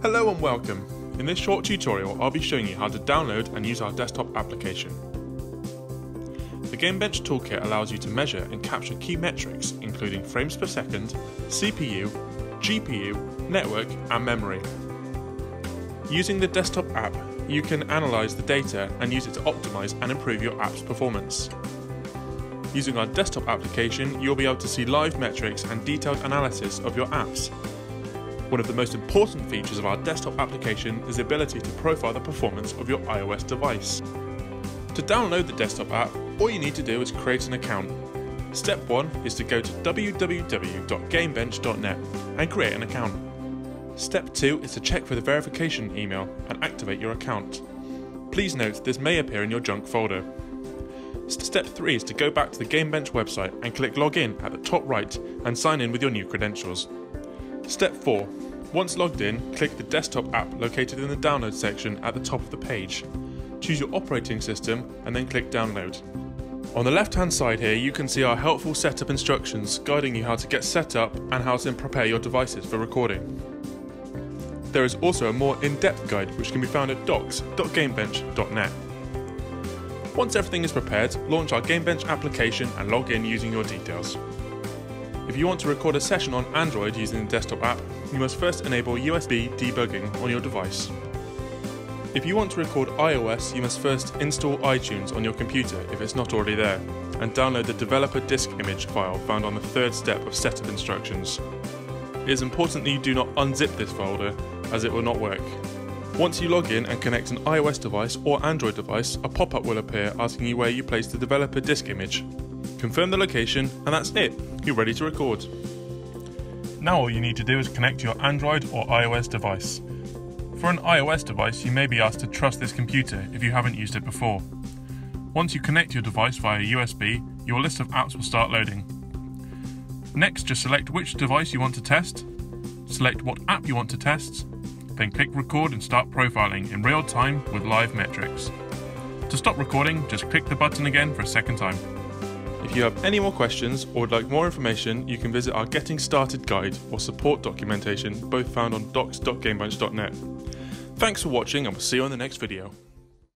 Hello and welcome. In this short tutorial I'll be showing you how to download and use our desktop application. The GameBench toolkit allows you to measure and capture key metrics including frames per second, CPU, GPU, network and memory. Using the desktop app, you can analyse the data and use it to optimise and improve your app's performance. Using our desktop application, you'll be able to see live metrics and detailed analysis of your apps. One of the most important features of our desktop application is the ability to profile the performance of your iOS device. To download the desktop app, all you need to do is create an account. Step 1 is to go to www.gamebench.net and create an account. Step 2 is to check for the verification email and activate your account. Please note this may appear in your junk folder. Step 3 is to go back to the GameBench website and click Login at the top right and sign in with your new credentials. Step 4. Once logged in, click the desktop app located in the download section at the top of the page. Choose your operating system and then click download. On the left hand side here you can see our helpful setup instructions guiding you how to get set up and how to prepare your devices for recording. There is also a more in-depth guide which can be found at docs.gamebench.net. Once everything is prepared, launch our GameBench application and log in using your details. If you want to record a session on Android using the desktop app, you must first enable USB debugging on your device. If you want to record iOS, you must first install iTunes on your computer if it's not already there, and download the developer disk image file found on the third step of setup instructions. It is important that you do not unzip this folder as it will not work. Once you log in and connect an iOS device or Android device, a pop-up will appear asking you where you placed the developer disk image. Confirm the location and that's it, you're ready to record. Now all you need to do is connect your Android or iOS device. For an iOS device, you may be asked to trust this computer if you haven't used it before. Once you connect your device via USB, your list of apps will start loading. Next, just select which device you want to test, select what app you want to test, then click record and start profiling in real time with live metrics. To stop recording, just click the button again for a second time. If you have any more questions or would like more information, you can visit our Getting Started guide or support documentation, both found on docs.gamebench.net. Thanks for watching and we'll see you in the next video.